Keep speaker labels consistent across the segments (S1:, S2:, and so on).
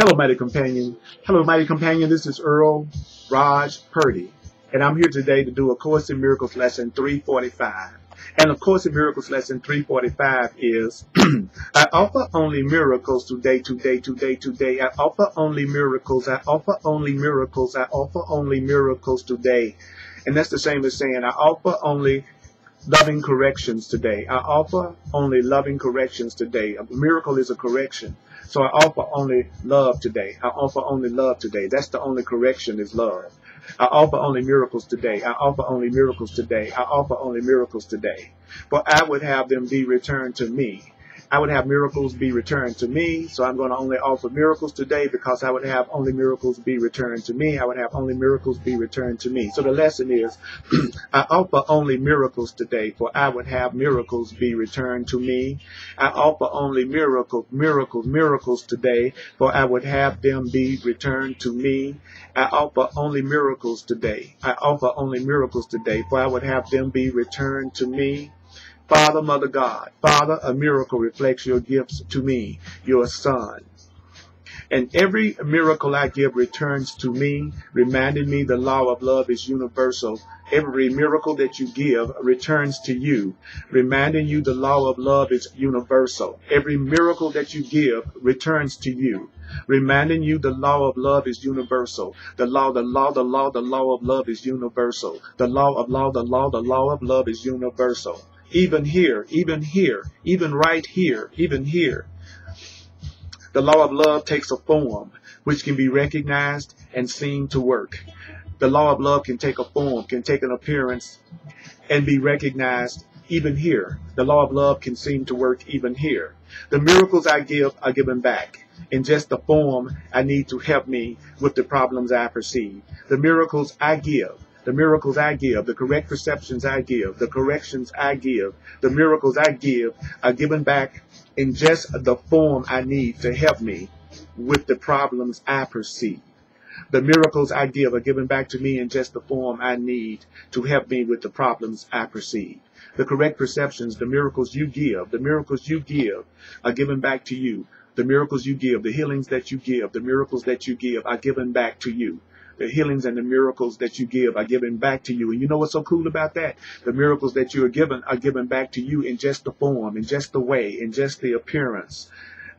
S1: Hello, mighty companion. Hello, mighty companion. This is Earl Raj Purdy, and I'm here today to do a Course in Miracles lesson 345. And of Course in Miracles lesson 345 is I offer only miracles today, today, today, today. I offer only miracles. I offer only miracles. I offer only miracles today. And that's the same as saying I offer only loving corrections today. I offer only loving corrections today. A miracle is a correction. So I offer only love today. I offer only love today. That's the only correction is love. I offer only miracles today. I offer only miracles today. I offer only miracles today. But I would have them be returned to me I would have miracles be returned to me. So I'm going to only offer miracles today because I would have only miracles be returned to me. I would have only miracles be returned to me. So the lesson is I offer only miracles today for I would have miracles be returned to me. I offer only miracles, miracles, miracles today for I would have them be returned to me. I offer only miracles today. I offer only miracles today for I would have them be returned to me. Father, Mother God, Father, a miracle reflects your gifts to me, your son. And every miracle I give returns to me, reminding me the law of love is universal. Every miracle that you give returns to you, reminding you the law of love is universal. Every miracle that you give returns to you, reminding you the law of love is universal. The law, the law, the law, the law of love is universal. The law of law, the law, the law of love is universal even here, even here, even right here, even here. The law of love takes a form which can be recognized and seen to work. The law of love can take a form, can take an appearance and be recognized even here. The law of love can seem to work even here. The miracles I give are given back in just the form I need to help me with the problems I perceive. The miracles I give the miracles I give, the correct perceptions I give, the corrections I give, the miracles I give are given back in just the form I need to help me with the problems I perceive. The miracles I give are given back to me in just the form I need to help me with the problems I perceive. The correct perceptions, the miracles you give, the miracles you give are given back to you. The miracles you give, the healings that you give, the miracles that you give are given back to you the healings and the miracles that you give are given back to you. And you know what's so cool about that? The miracles that you are given are given back to you in just the form, in just the way, in just the appearance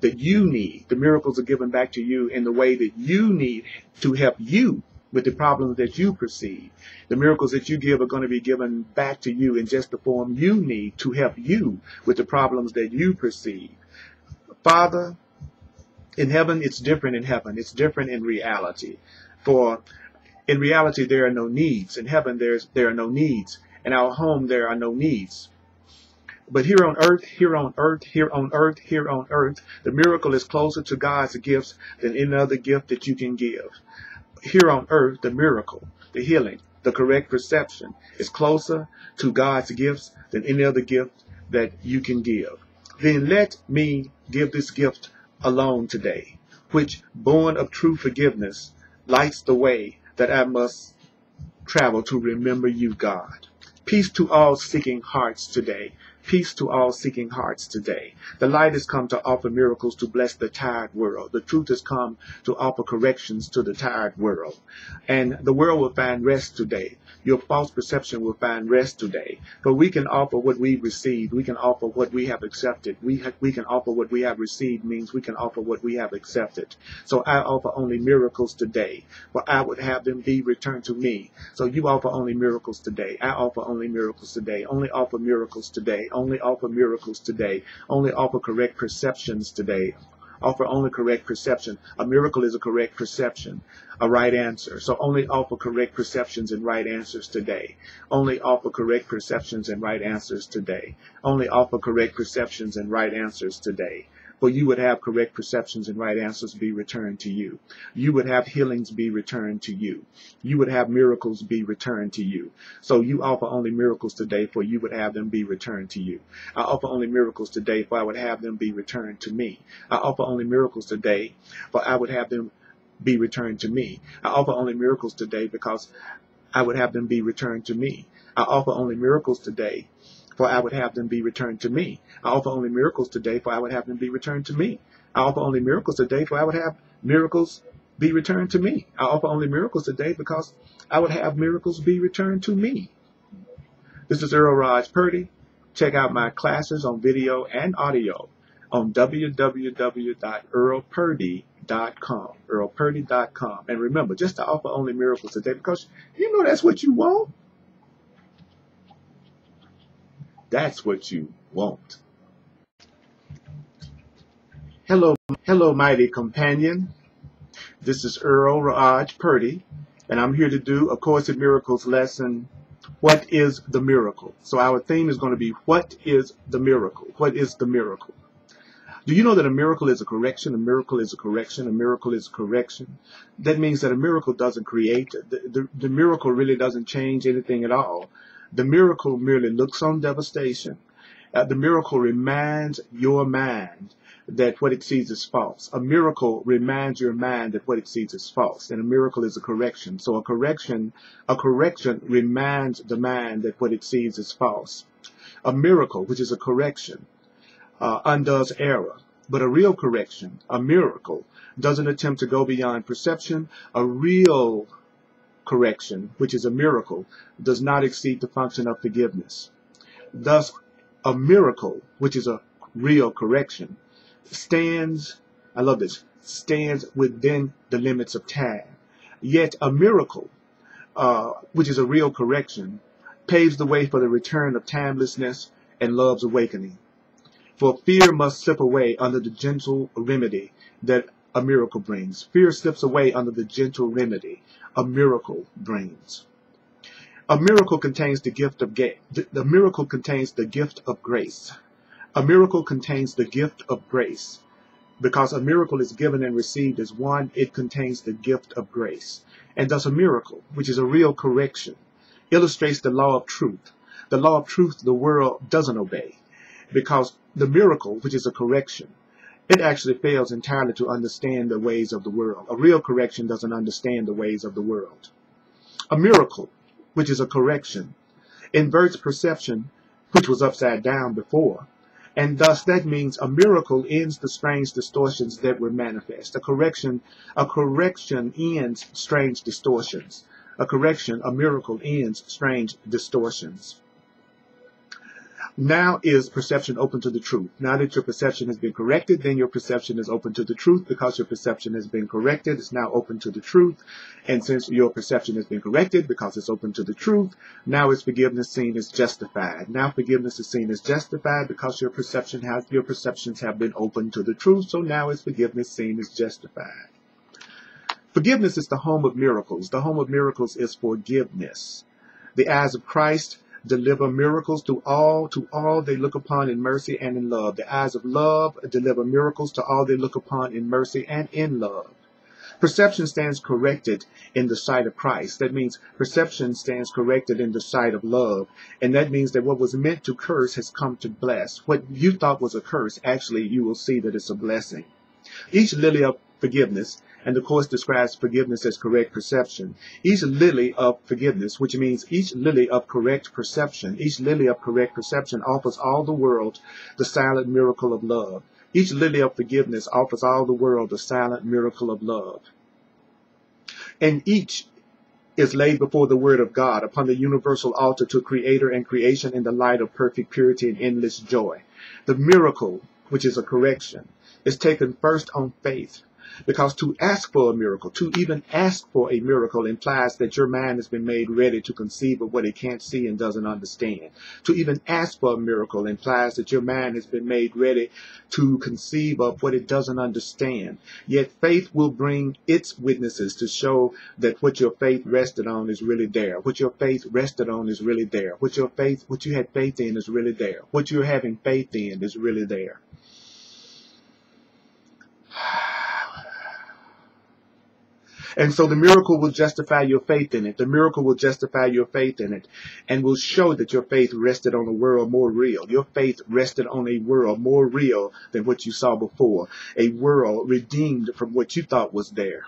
S1: that you need. The miracles are given back to you in the way that you need to help you with the problems that you perceive. The miracles that you give are going to be given back to you in just the form you need to help you with the problems that you perceive. Father, in heaven, it's different in heaven. It's different in reality. For in reality, there are no needs. In heaven, there's, there are no needs. In our home, there are no needs. But here on earth, here on earth, here on earth, here on earth, the miracle is closer to God's gifts than any other gift that you can give. Here on earth, the miracle, the healing, the correct perception is closer to God's gifts than any other gift that you can give. Then let me give this gift alone today, which, born of true forgiveness, lights the way that I must travel to remember you, God. Peace to all seeking hearts today. Peace to all seeking hearts today. The light has come to offer miracles to bless the tired world. The truth has come to offer corrections to the tired world. And the world will find rest today. Your false perception will find rest today. But we can offer what we've received. We can offer what we have accepted. We, ha- we can offer what we have received means we can offer what we have accepted. So I offer only miracles today. But I would have them be returned to me. So you offer only miracles today. I offer only miracles today. Only offer miracles today only offer miracles today, only offer correct perceptions today, offer only correct perception. A miracle is a correct perception, a right answer. So only offer correct perceptions and right answers today. Only offer correct perceptions and right answers today. Only offer correct perceptions and right answers today for you would have correct perceptions and right answers be returned to you. You would have healings be returned to you. You would have miracles be returned to you. So you offer only miracles today, for you would have them be returned to you. I offer only miracles today, for I would have them be returned to me. I offer only miracles today, for I would have them be returned to me. I offer only miracles today because I would have them be returned to me. I offer only miracles today for I would have them be returned to me. I offer only miracles today, for I would have them be returned to me. I offer only miracles today for I would have miracles be returned to me. I offer only miracles today because I would have miracles be returned to me. This is Earl Raj Purdy. Check out my classes on video and audio on www.earlpurdy.com. earlpurdy.com. And remember, just to offer only miracles today because you know that's what you want. That's what you want. Hello, hello, mighty companion. This is Earl Raj Purdy, and I'm here to do a Course in Miracles lesson. What is the miracle? So our theme is going to be what is the miracle? What is the miracle? Do you know that a miracle is a correction? A miracle is a correction. A miracle is a correction. That means that a miracle doesn't create. The, the, the miracle really doesn't change anything at all. The miracle merely looks on devastation. Uh, the miracle reminds your mind that what it sees is false. A miracle reminds your mind that what it sees is false, and a miracle is a correction. So a correction, a correction reminds the mind that what it sees is false. A miracle, which is a correction, uh, undoes error. But a real correction, a miracle, doesn't attempt to go beyond perception. A real correction, which is a miracle, does not exceed the function of forgiveness. Thus, a miracle, which is a real correction, stands, I love this, stands within the limits of time. Yet a miracle, uh, which is a real correction, paves the way for the return of timelessness and love's awakening. For fear must slip away under the gentle remedy that a miracle brings. Fear slips away under the gentle remedy a miracle brings. A miracle contains the gift of the, the miracle contains the gift of grace. A miracle contains the gift of grace. Because a miracle is given and received as one, it contains the gift of grace. And thus a miracle, which is a real correction, illustrates the law of truth. The law of truth the world doesn't obey. Because the miracle, which is a correction, it actually fails entirely to understand the ways of the world. A real correction doesn't understand the ways of the world. A miracle, which is a correction, inverts perception, which was upside down before, and thus that means a miracle ends the strange distortions that were manifest. A correction, a correction ends strange distortions. A correction, a miracle ends strange distortions. Now is perception open to the truth. Now that your perception has been corrected, then your perception is open to the truth because your perception has been corrected. It's now open to the truth. And since your perception has been corrected because it's open to the truth, now is forgiveness seen as justified. Now forgiveness is seen as justified because your perception has, your perceptions have been open to the truth. So now is forgiveness seen as justified. Forgiveness is the home of miracles. The home of miracles is forgiveness. The eyes of Christ deliver miracles to all, to all they look upon in mercy and in love. The eyes of love deliver miracles to all they look upon in mercy and in love. Perception stands corrected in the sight of Christ. That means perception stands corrected in the sight of love. And that means that what was meant to curse has come to bless. What you thought was a curse, actually, you will see that it's a blessing. Each lily of forgiveness and the Course describes forgiveness as correct perception. Each lily of forgiveness, which means each lily of correct perception, each lily of correct perception offers all the world the silent miracle of love. Each lily of forgiveness offers all the world the silent miracle of love. And each is laid before the Word of God upon the universal altar to Creator and creation in the light of perfect purity and endless joy. The miracle, which is a correction, is taken first on faith because to ask for a miracle, to even ask for a miracle implies that your mind has been made ready to conceive of what it can't see and doesn't understand. To even ask for a miracle implies that your mind has been made ready to conceive of what it doesn't understand. Yet faith will bring its witnesses to show that what your faith rested on is really there. What your faith rested on is really there. What your faith, what you had faith in is really there. What you're having faith in is really there. And so the miracle will justify your faith in it. The miracle will justify your faith in it and will show that your faith rested on a world more real. Your faith rested on a world more real than what you saw before. A world redeemed from what you thought was there.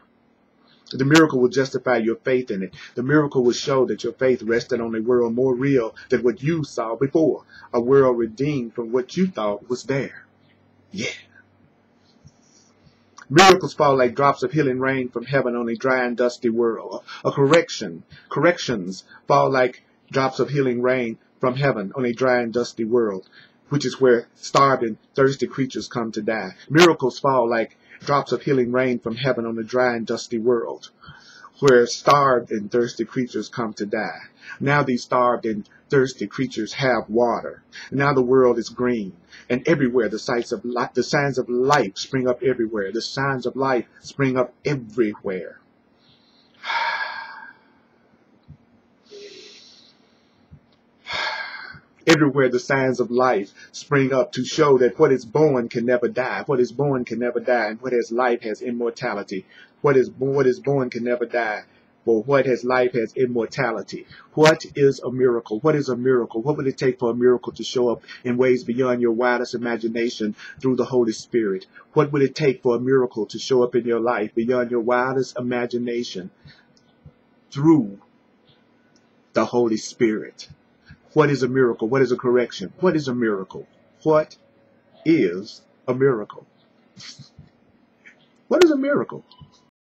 S1: The miracle will justify your faith in it. The miracle will show that your faith rested on a world more real than what you saw before. A world redeemed from what you thought was there. Yeah. Miracles fall like drops of healing rain from heaven on a dry and dusty world. A correction, corrections fall like drops of healing rain from heaven on a dry and dusty world, which is where starved and thirsty creatures come to die. Miracles fall like drops of healing rain from heaven on a dry and dusty world, where starved and thirsty creatures come to die. Now these starved and thirsty creatures have water. Now the world is green, and everywhere the sights of li- the signs of life spring up everywhere. The signs of life spring up everywhere. Everywhere the signs of life spring up to show that what is born can never die. What is born can never die, and what has life has immortality. What is what is born can never die. For what has life has immortality. What is a miracle? What is a miracle? What would it take for a miracle to show up in ways beyond your wildest imagination through the Holy Spirit? What would it take for a miracle to show up in your life beyond your wildest imagination through the Holy Spirit? What is a miracle? What is a correction? What is a miracle? What is a miracle? what is a miracle?